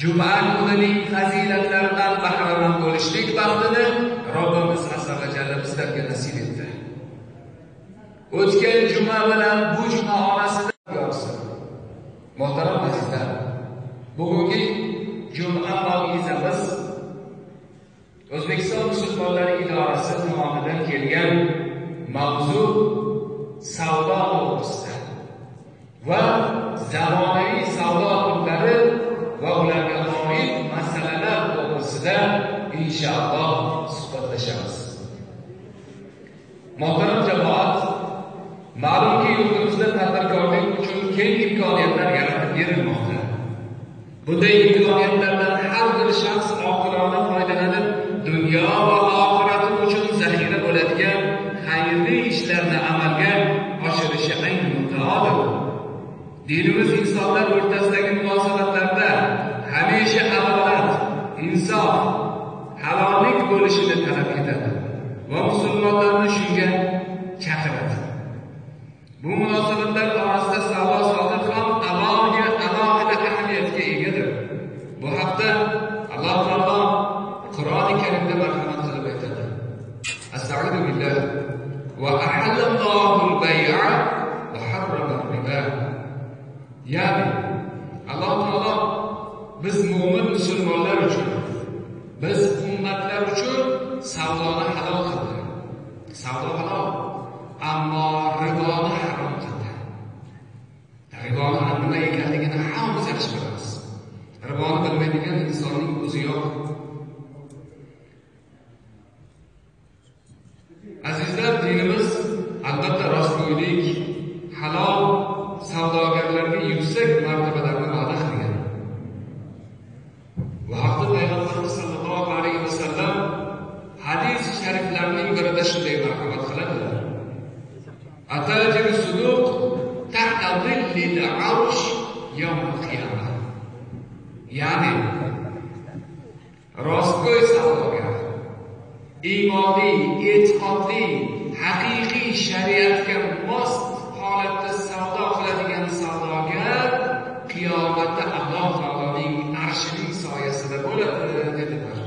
juma kunining fazilatlaridan bahramand bo'lishlik baxtini robbimiz azza va jalla bizlarga nasib etdi. O'tgan juma bilan bu juma orasida muhtaram azizlar bugungi juma moizamiz o'zbekiston musulmonlari idorasi tomonidan kelgan mavzu savdo to'g'risida va zamonaviy savdo turlari va ularga oid masalalar to'g'risida inshaalloh suhbatlashamiz muhtaram jamoat ma'lumki yurtimizda tadbirkorlik uchun keng imkoniyatlar yaratib berilmoqda. Bunday imkoniyatlardan har bir shaxs oqilona foydalanib dunyo va oxirati uchun zaxira bo'ladigan xayrli ishlarni amalga oshirishi ayni muddaodir dinimiz insonlar o'rtasidagi munosabatlarda hamisha adolat insof halollik bo'lishini talab etadi va musulmonlarni shunga chaqiradi bu munosabatlar orasida savdo sotiq ham alohida alohida ahamiyatga egadir bu haqda alloh taolo qur'oni karimda marhamat qilib aytadi astag'firu billah va ahallallohu al-bay'a va harrama riba ya'ni alloh taolo biz mo'min musulmonlar uchun biz ummatlar uchun savdoni halol qildi. Savdo halol ammo riboni harom qildi. Riboni nima ekanligini hammamiz yaxshi bilamiz. Riboni bilmaydigan insonning o'zi yo'q. Azizlar dinimiz albatta rostgo'ylik halol rostgo'y savdogar iymoniy e'tiqodli haqiqiy shariatga mos holatda savdo qiladigan savdogar qiyomatda alloh taoloning arshining soyasida bo'ladi dedilar.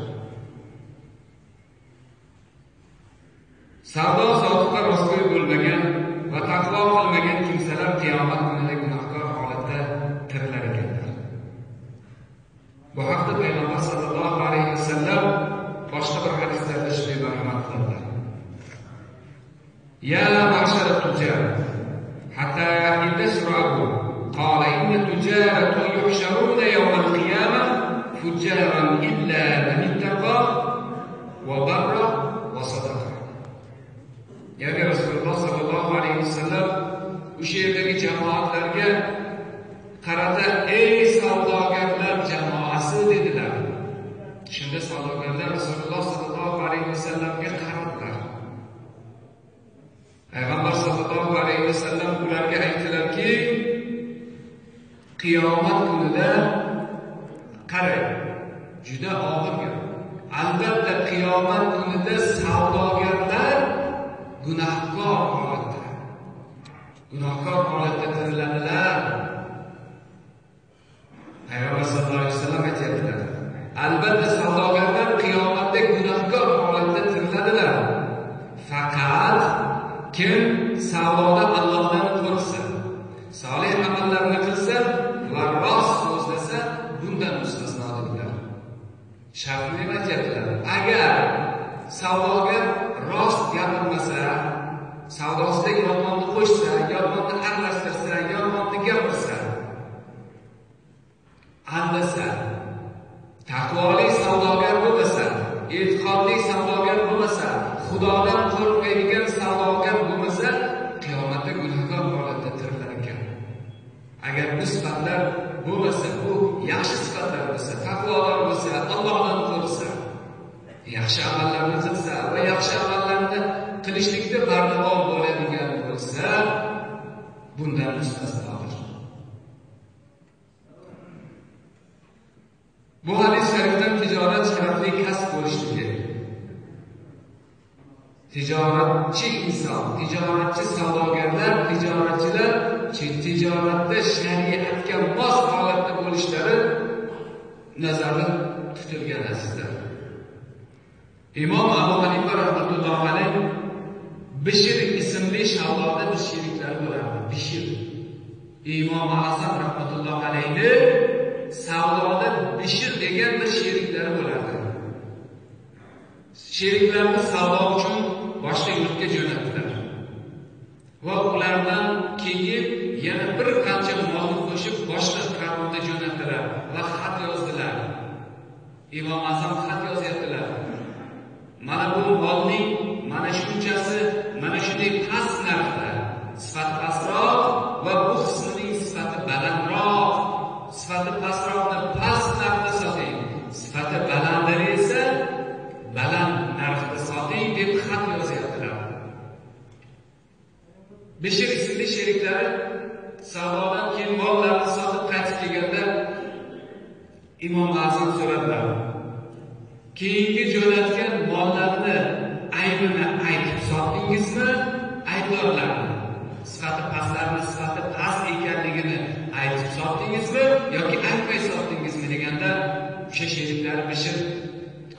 Savdo sotiqda rostgo'y bo'lmagan va taqvo qilmagan kimsalar qiyomat kunida bu haqda payg'ambar sallallohu alayhi vasallam boshqa bir hadislarda shunday marhamat qildilar يا معشر التجار حتى إن تسرعوا قال إن التجارة يحشرون يوم القيامة فجارا إلا من اتقى وبر qiyomat kunida qarang juda og'ir gap. Albatta qiyomat kunida savdogarlar gunohkor holatda. Gunohkor holatda tiriladilar payg'ambar sallallohu alayhi vasallam aytyaptilar. Albatta savdogarlar qiyomatda gunohkor holatda tiriladilar. Faqat kim savdoda alloh qo'rqsa solih amallarni qilsa va rost so'zlasa bundan mustasno dedilar shartni nima aytyaptilar agar savdogar rost gapirmasa savdosida yolg'onni qo'shsa yolg'onni aralashtirsa yolg'onni gapirsa aldasa taqvoli savdogar bo'lmasa e'tiqodli savdogar bo'lmasa xudodan qo'rqmaydigan savdogar bo'lmasa qiyomatda gunohkor holatda tirilar ekan. Agar bu sifatlar bo'lmasa bu yaxshi sifatlar bo'lsa taqvodor yaxshi amallarni qilsa va yaxshi amallarni qilishlikda bardavom bo'ladigan bo'lsa bundan mustasnodir bu hadis sharifdan tijorat sharafli kasb bo'lishligi tijoratchi inson tijoratchi savdogarlar tijoratchilar tijoratda shariatga mos holatda bo'lishlari nazarda tutilgan azizlar. Imom abu hanifa rahmatullohi bishir ismli shavvoda bir sheriklari bo'lardi bishir. Imom azam rahmatullohi alayni savdoda bishir degan bir sheriklari bo'lardi. Sheriklarni savdo uchun boshqa yurtga jo'natdilar. Va ulardan keyin yana bir qancha molni qo'shib boshqa qarorga jo'natdilar va xat yozdilar. Imom azam xat yozyaptilar mana bu molning mana shunchasi mana shunday past narxda sifati pastroq va bu qismining sifati balandroq. Sifati pastroqni past narxda soting. Sifati balandini esa baland narxda soting deb xat yozyaptilar bishir ismli sheriklari savdodan keyin mollarni sotib qaytib kelganda imom azam so'radilar. Keyingi jo'natgan mollarni aybini aytib sotdingizmi? Aybdorlarni. Sifati pastlarni sifati past ekanligini aytib sotdingizmi yoki aytmay sotdingizmi deganda o'sha sheriklari bishib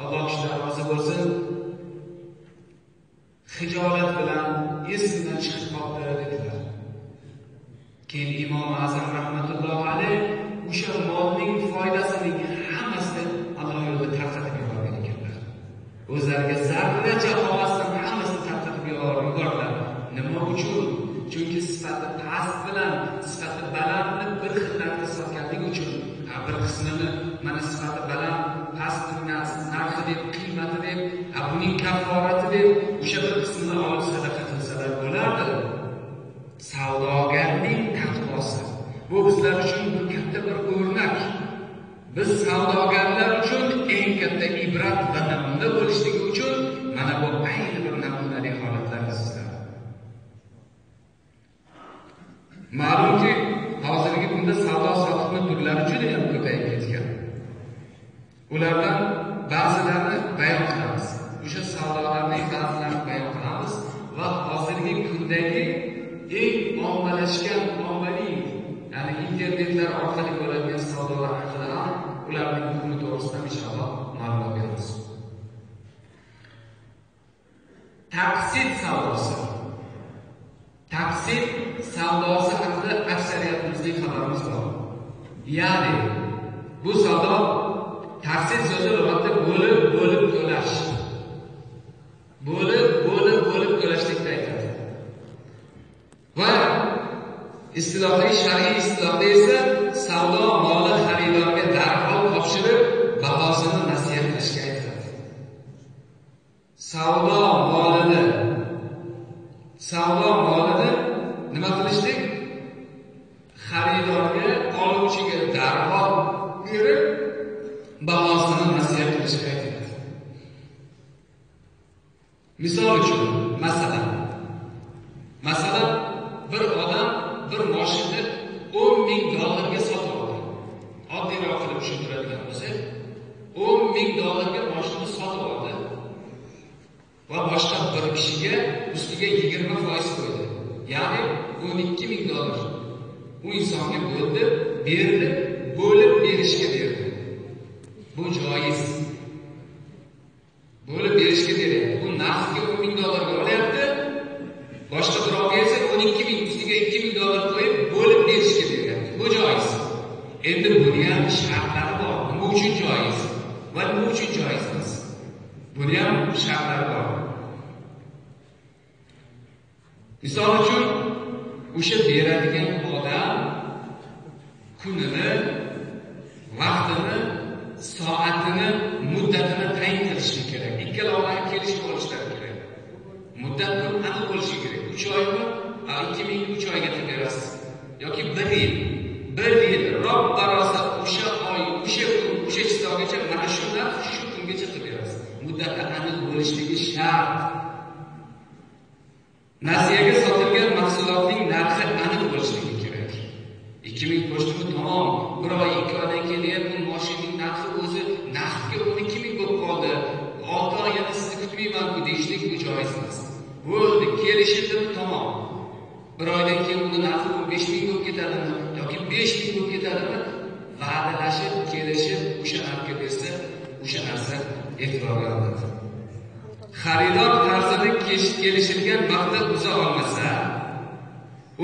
alloh kishidan rozi bo'lsin. Hijolat bilan esimdan chiqib qoldi dedilar. Keyin imom azam rahmatullohi alayh o'sha molning foydasining hammasini alloh yo'lida tarqatib yuborgan ekanlar o'zlariga zarracha qolmasdan hammasini tarqatib yubordilar nima uchun? Chunki sifati past bilan sifati balandni bir xil narxda sotganligi uchun bir qismini mana sifati baland past narxi deb qiymati deb buning kafforati deb o'sha bir qismini olib sadaqa qilsalar bo'lardi. Savdogarning taqvosi bu bizlar uchun katta bir o'rnak. Biz savdogarlar uchun eng katta ibrat va namuna bo'lishligi uchun mana bu ayni bir namunali holatlarni sizlar. ma'lumki hozirgi kunda savdo sotiqni turlari juda ham ko'payib ketgan ulardan ba'zilarini bayon qilamiz o'sha savdolarning ba'zilarini bayon qilamiz va hozirgi kundagi eng ommalashgan ommaviy ya'ni internetlar orqali savdosi tafsir savdosi haqida aksariyatimizning xabarimiz bor. Ya'ni bu savdo tafsir so'zi lug'atda bo'lib bo'lib to'lash. Bo'lib bo'lib bo'lib to'lashlikni aytadi. Va istilohiy shar'iy istilohda esa savdo moli xaridorga darhol topshirib bahosini nasihat qilishga aytiladi savdo molini savdo molini nima qilishlik xaridorga oluvchiga darhol berib bahosini nasihat qilishga aytiladi misol uchun masalan masalan bir odam bir moshinni o'n ming dollarga sotib oldi oddiyroq qilib tushuntiradigan bo'lsak o'n ming dollarga moshinni sotib oldi va boshqa bir kishiga ustiga yigirma foiz qo'ydi ya'ni o'n ikki ming dollar u insonga bo'ldi berdi bo'lib berishga berdi bu joiz. Bo'lib berishga beryapti bu naqdga o'n ming dollarga olyapti boshqa birovga esa o'n ikki ming ustiga ikki ming dollar qo'yib bo'lib berishga beryapti. Bu joiz. Endi buni ham shartlari bor. Nima uchun joiz? Va nima uchun joiz emas buni ham shartlari bor. Misol uchun o'sha beradigan odam kunini vaqtini soatini muddatini tayin qilishi kerak. Ikkalovlari kelishib olishlari kerak. Muddat aniq bo'lishi kerak. Uch oymi ikki ming uch oyga berasiz yoki bir yil. Bir yil robba o'sha oy o'sha kun o'sha chistogacha mana shu narx shu kungacha qilib berasiz muddati aniq bo'lishligi shart. Nasiyaga sotilgan mahsulotni narxi aniq bo'lishligi kerak ikki ming qo'shdimi tamom bir oy ikki oydan keyin ham bu moshinning narxi o'zi naqdga o'n ikki ming bo'lib qoldi olti oy yana sizni kutmaymanku deyishlik bu bo'ldi kelishildimi tamom. Bir oydan keyin uni narxi o'n besh ming bo'lib ketadimi yoki besh ming bo'lib ketadimi? Va'dalashib kelishib o'sha narxga bersa o'sha narsa e'tiborga olinadi xaridor qarzini kelishilgan vaqtda uza olmasa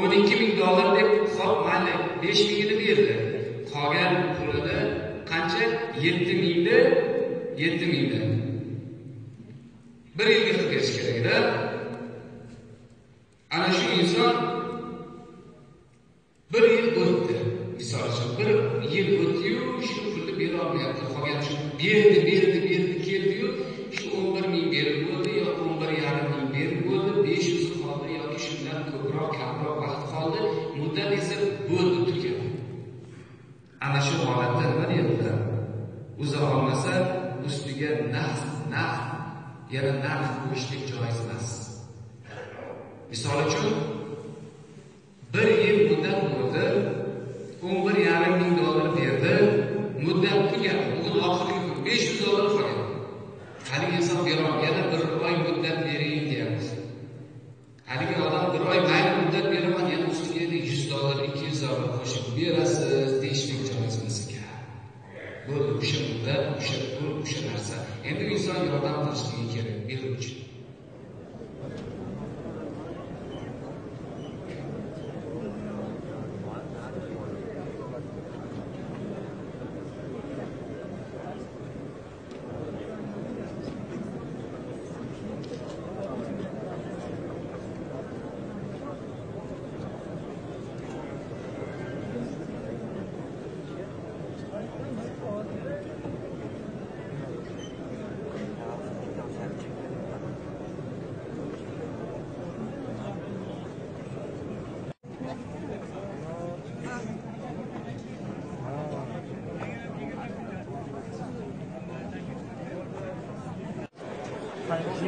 o'n ikki ming dollar deb hop mayli besh mingini berdi. Qolgan pulini qancha? Yetti mingni yetti mingni bir yilga berish kerakda. Ana shu inson bir yil o'tdi. Misol uchun bir yil o'tdiyu shu pulni berolmayapti qolgan shu berdi berdi berdi keldiyu shu o'n bir ming berib bo'ldi yo o'n bir yarim ming berib bo'ldi besh yuz qoldi yoki shundan ko'proq kamroq vaqt qoldi muddat esa bo'ldi tugadi ana shu holatda nima deyaptilar uza olmasa ustiga naqd naqd yana narx qo'yishlik joiz emas. Misol uchun bir yil muddat bo'ldi o'n bir yarim ming dollar berdi muddat tugadi. Bugun oxirgi kun besh yuz dollar qolgan. Haligi inson berolmaydi yana bir oy muddat bering deyapmiz. Haligi odam bir oy mayli muddat beraman yana ustiga yuz dollar ikki yuz dollar qo'shib berasiz deyishlik joiz emas. Ekan bo'ldi o'sha muddat o'sha pul o'sha narsa endi u inson yordam qilishligi kerak beruvchi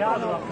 鸭子吧